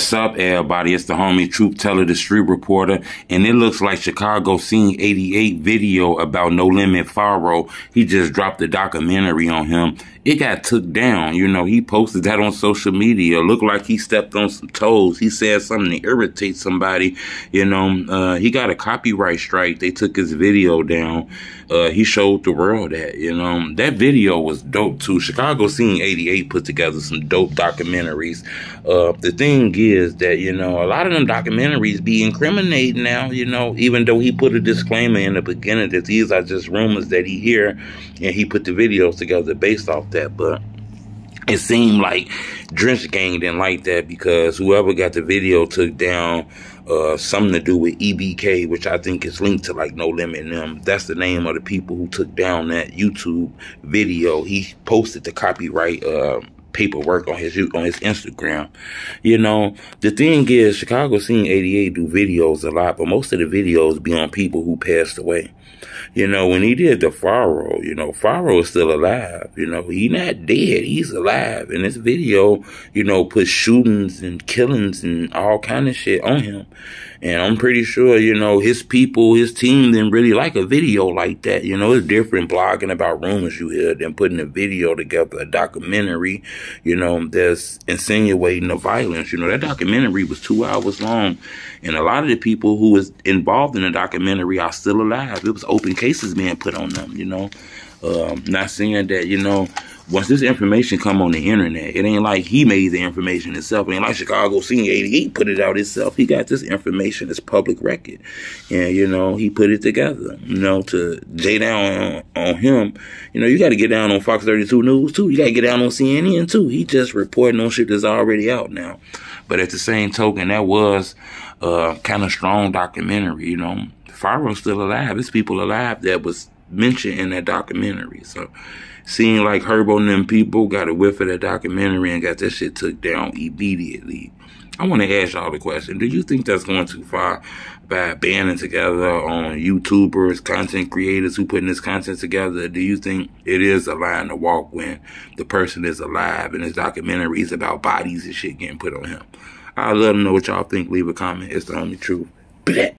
What's up, everybody? It's the homie Truth Teller, the street reporter, and it looks like Chicago Scene 88 video about Nolimit Faro. He just dropped a documentary on him. It got took down. You know, he posted that on social media. Looked like he stepped on some toes. He said something to irritate somebody. You know, uh, he got a copyright strike. They took his video down. Uh, he showed the world that, you know, that video was dope too. Chicago Scene 88 put together some dope documentaries. Uh, the thing is that, you know, a lot of them documentaries be incriminating now, you know, even though he put a disclaimer in the beginning that these are just rumors that he hear and he put the videos together based off that. But it seemed like Drench Gang didn't like that because whoever got the video took down uh, something to do with EBK, which I think is linked to like Nolimit and them. That's the name of the people who took down that YouTube video. He posted the copyright uh, paperwork on his on his Instagram. You know, the thing is, Chicago Scene 88 do videos a lot, but most of the videos be on people who passed away. You know, when he did the Faro, you know, Faro is still alive. You know, he not dead. He's alive. And this video, you know, put shootings and killings and all kind of shit on him. And I'm pretty sure, you know, his people, his team didn't really like a video like that. You know, it's different blogging about rumors you hear than putting a video together, a documentary, you know, that's insinuating the violence. You know, that documentary was two hours long. And a lot of the people who was involved in the documentary are still alive. It was open cases being put on them, you know. Um, not saying that, you know, once this information come on the internet, it ain't like he made the information himself. It ain't like Chicago Scene 88 put it out himself. He got this information as public record. And, you know, he put it together, you know, to J down on, on him. You know, you got to get down on Fox 32 News, too. You got to get down on CNN, too. He just reporting on shit that's already out now. But at the same token, that was a kind of strong documentary, you know. Faro's still alive. There's people alive that was mentioned in that documentary. So, seeing like Herbo and them people got a whiff of that documentary and got that shit took down immediately. I want to ask y'all the question. Do you think that's going too far by banding together on YouTubers, content creators who putting this content together? Do you think it is a line to walk when the person is alive and his documentary is about bodies and shit getting put on him? I'd love to know what y'all think. Leave a comment. It's the only truth. Bleh.